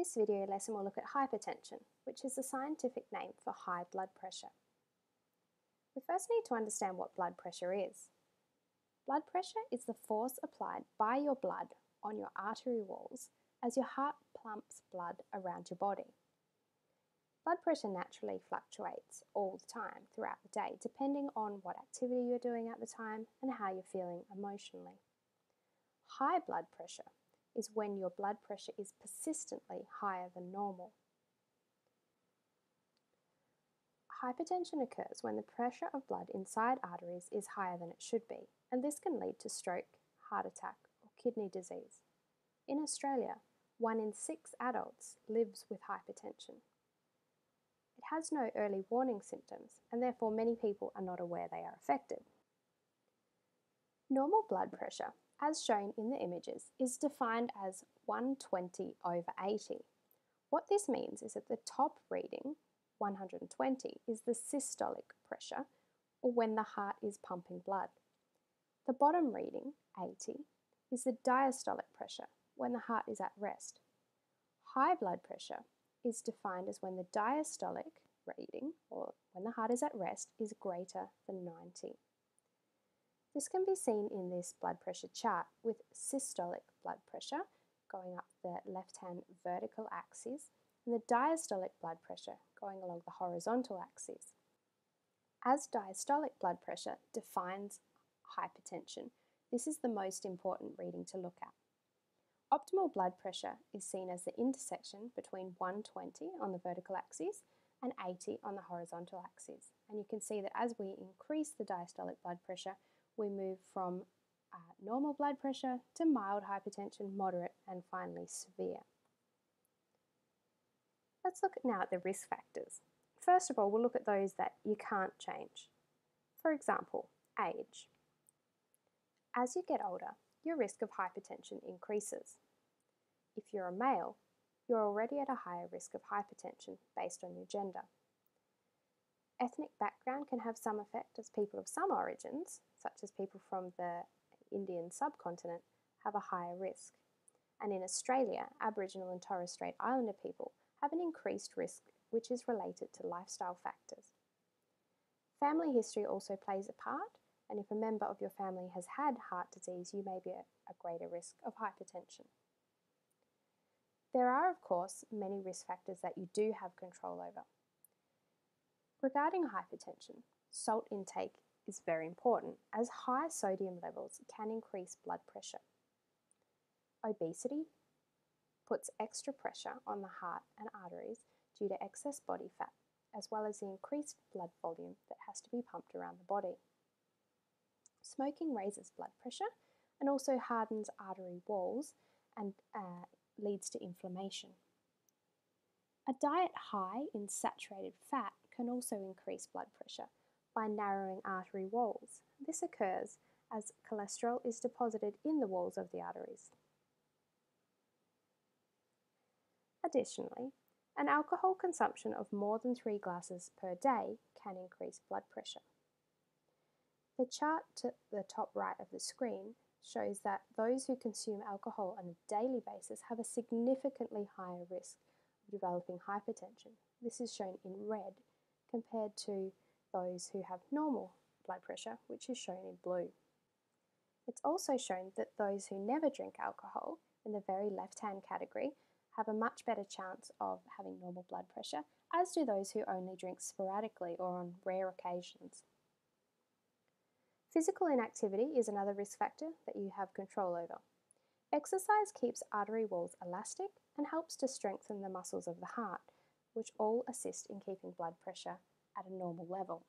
This video lesson we'll look at hypertension, which is the scientific name for high blood pressure. We first need to understand what blood pressure is. Blood pressure is the force applied by your blood on your artery walls as your heart pumps blood around your body. Blood pressure naturally fluctuates all the time throughout the day, depending on what activity you're doing at the time and how you're feeling emotionally. High blood pressure is when your blood pressure is persistently higher than normal. Hypertension occurs when the pressure of blood inside arteries is higher than it should be, and this can lead to stroke, heart attack, or kidney disease. In Australia, one in six adults lives with hypertension. It has no early warning symptoms, and therefore many people are not aware they are affected. Normal blood pressure as shown in the images, is defined as 120 over 80. What this means is that the top reading, 120, is the systolic pressure, or when the heart is pumping blood. The bottom reading, 80, is the diastolic pressure, when the heart is at rest. High blood pressure is defined as when the diastolic reading, or when the heart is at rest, is greater than 90. This can be seen in this blood pressure chart with systolic blood pressure going up the left-hand vertical axis and the diastolic blood pressure going along the horizontal axis. As diastolic blood pressure defines hypertension, this is the most important reading to look at. Optimal blood pressure is seen as the intersection between 120 on the vertical axis and 80 on the horizontal axis. And you can see that as we increase the diastolic blood pressure, we move from uh, normal blood pressure to mild hypertension, moderate, and finally severe. Let's look now at the risk factors. First of all, we'll look at those that you can't change. For example, age. As you get older, your risk of hypertension increases. If you're a male, you're already at a higher risk of hypertension based on your gender. Ethnic background can have some effect as people of some origins, such as people from the Indian subcontinent, have a higher risk. And in Australia, Aboriginal and Torres Strait Islander people have an increased risk which is related to lifestyle factors. Family history also plays a part, and if a member of your family has had heart disease, you may be at a greater risk of hypertension. There are, of course, many risk factors that you do have control over. Regarding hypertension, salt intake is very important as high sodium levels can increase blood pressure. Obesity puts extra pressure on the heart and arteries due to excess body fat, as well as the increased blood volume that has to be pumped around the body. Smoking raises blood pressure and also hardens artery walls and uh, leads to inflammation. A diet high in saturated fat can also increase blood pressure by narrowing artery walls. This occurs as cholesterol is deposited in the walls of the arteries. Additionally, an alcohol consumption of more than three glasses per day can increase blood pressure. The chart to the top right of the screen shows that those who consume alcohol on a daily basis have a significantly higher risk of developing hypertension. This is shown in red compared to those who have normal blood pressure, which is shown in blue. It's also shown that those who never drink alcohol, in the very left-hand category, have a much better chance of having normal blood pressure, as do those who only drink sporadically or on rare occasions. Physical inactivity is another risk factor that you have control over. Exercise keeps artery walls elastic and helps to strengthen the muscles of the heart, which all assist in keeping blood pressure at a normal level.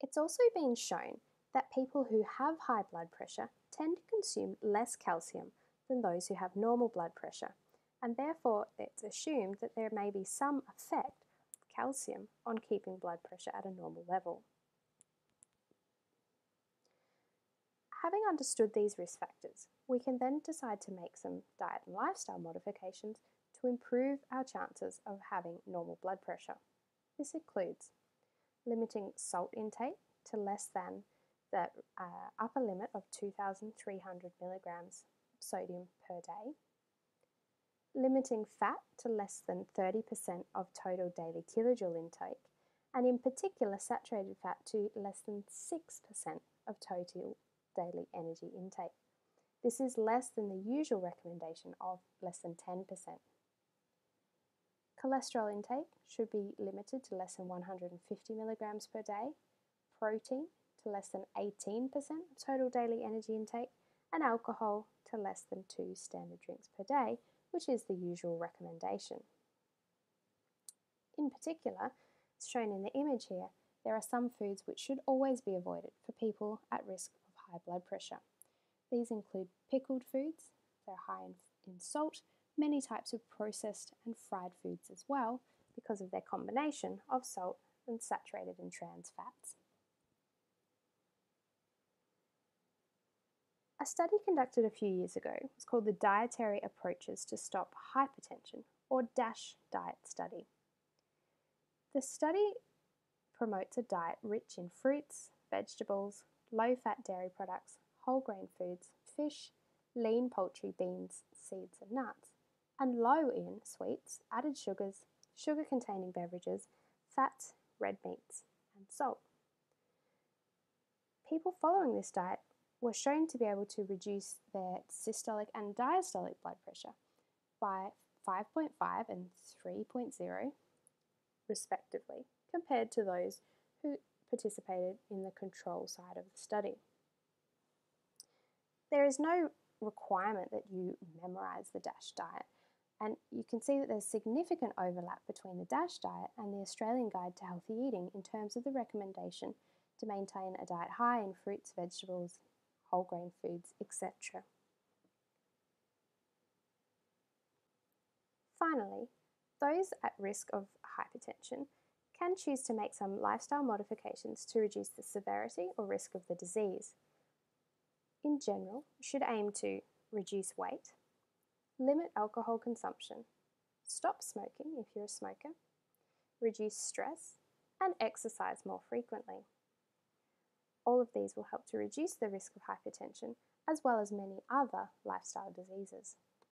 It's also been shown that people who have high blood pressure tend to consume less calcium than those who have normal blood pressure, and therefore it's assumed that there may be some effect of calcium on keeping blood pressure at a normal level. Having understood these risk factors, we can then decide to make some diet and lifestyle modifications to improve our chances of having normal blood pressure. This includes limiting salt intake to less than the uh, upper limit of 2,300 milligrams sodium per day, limiting fat to less than 30% of total daily kilojoule intake, and in particular saturated fat to less than 6% of total daily energy intake. This is less than the usual recommendation of less than 10%. Cholesterol intake should be limited to less than 150 milligrams per day, protein to less than 18% of total daily energy intake, and alcohol to less than two standard drinks per day, which is the usual recommendation. In particular, as shown in the image here, there are some foods which should always be avoided for people at risk of high blood pressure. These include pickled foods, they're high in, in salt, many types of processed and fried foods as well because of their combination of salt and saturated and trans fats. A study conducted a few years ago was called the Dietary Approaches to Stop Hypertension, or DASH diet study. The study promotes a diet rich in fruits, vegetables, low fat dairy products, whole grain foods, fish, lean poultry, beans, seeds, and nuts, and low in sweets, added sugars, sugar containing beverages, fats, red meats, and salt. People following this diet were shown to be able to reduce their systolic and diastolic blood pressure by 5.5 and 3.0 respectively, compared to those who participated in the control side of the study. There is no requirement that you memorize the DASH diet, and you can see that there's significant overlap between the DASH diet and the Australian Guide to Healthy Eating in terms of the recommendation to maintain a diet high in fruits, vegetables, whole grain foods, etc. Finally, those at risk of hypertension can choose to make some lifestyle modifications to reduce the severity or risk of the disease. In general, should aim to reduce weight, limit alcohol consumption, stop smoking if you're a smoker, reduce stress, and exercise more frequently. All of these will help to reduce the risk of hypertension as well as many other lifestyle diseases.